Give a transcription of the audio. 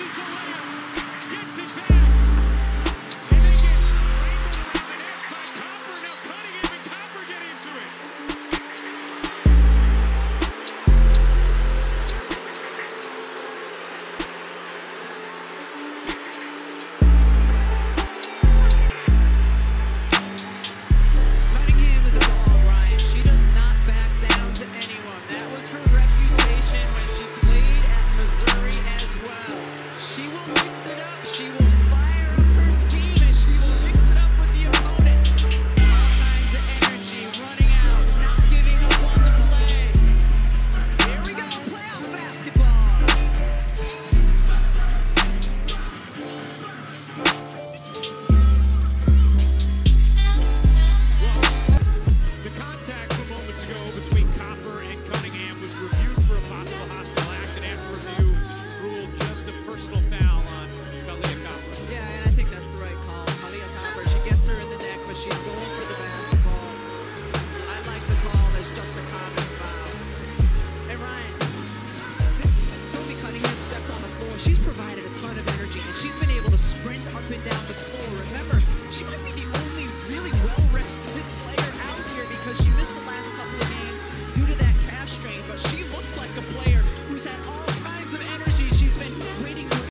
misses the down with